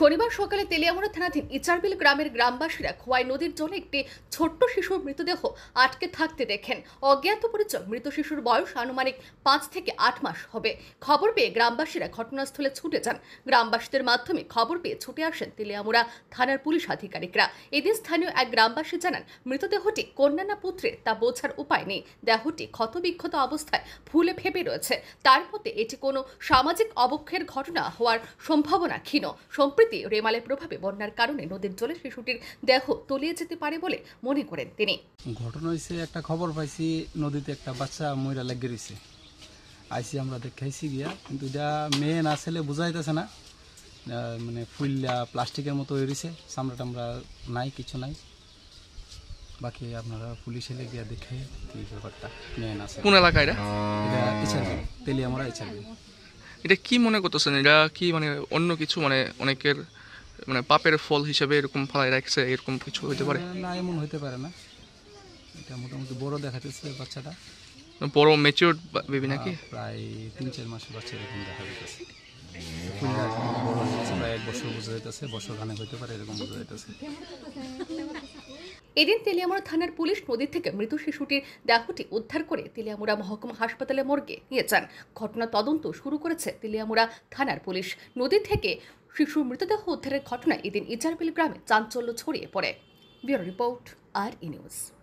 শনিবার সকালে তেলিয়ামুড়া থানাধীন ইচারবিল গ্রামের গ্রামবাসীরা খোয়াই নদীর জলে একটি ছোট্ট শিশুর মৃতদেহ আটকে থাকতে দেখেন। অজ্ঞাত পরিচয় মৃত শিশুর বয়স আনুমানিক পাঁচ থেকে আট মাস হবে। খবর পেয়ে গ্রামবাসীরা ঘটনাস্থলে ছুটে যান। গ্রামবাসীদের মাধ্যমে খবর পেয়ে ছুটে আসেন তেলিয়ামুড়া থানার পুলিশ আধিকারিকরা। এদিন স্থানীয় এক গ্রামবাসী জানান, মৃতদেহটি কন্যা না পুত্রের, তা বোঝার উপায় নেই। দেহটি ক্ষতবিক্ষত অবস্থায় ফুলে ফেপে রয়েছে। তার মতে এটি কোনো সামাজিক অবক্ষয়ের ঘটনা হওয়ার সম্ভাবনা ক্ষীণ। সম্প্রতি রেমালের প্রভাবে বন্যার কারণে নদীর জলে শিশুটির দেহ তলিয়ে যেতে পারে বলে মনে করেন তিনি। ঘটনা হয়েছে একটা খবর পাইছি নদীতে একটা বাচ্চা ময়রা লেগে রয়েছে আইসি আমরা দেখাইছি গিয়া কিন্তু এটা মেয়ে না ছেলে বোঝা যাইতেছে না মানে ফুললা প্লাস্টিকের মতো হয়ে রয়েছে চামড়া টামড়া নাই কিছু নাই। বাকি আপনারা পুলিশ এলে গিয়া দেখে কি ব্যাপারটা মেয়ে না ছেলে কোন এলাকা এটা? এটা ইচ্ছাবি তেলিয়ামরা ইচ্ছাবি এটা কি মনে করতেছেন? এটা কি মানে অন্য কিছু মানে অনেকের মানে পাপের ফল হিসেবে এরকম ফালাই রাখছে এরকম কিছু হতে পারে? না এমন হইতে পারে না। এটা মোটামুটি বড় দেখাতেছে বাচ্চাটা। বড় মেচিওর বেবি নাকি? প্রায় তিন চার মাসের বাচ্চা এরকম দেখা যাইতেছে। বড় প্রায় এক বছর বোঝা যাইতেছে বছর খানেক হইতে পারে এরকম বোঝা যাইতেছে। এদিন তেলিয়ামুড়া থানার পুলিশ নদী থেকে মৃত শিশুটির দেহটি উদ্ধার করে তেলিয়ামুড়া মহকুমা হাসপাতালে মর্গে নিয়ে যান। ঘটনা তদন্ত শুরু করেছে তেলিয়ামুড়া থানার পুলিশ। নদী থেকে শিশুর মৃতদেহ উদ্ধারের ঘটনায় এদিন ইজারবিল গ্রামে চাঞ্চল্য ছড়িয়ে পড়ে। ব্যুরো রিপোর্ট, আর ইনিউজ নিউজ।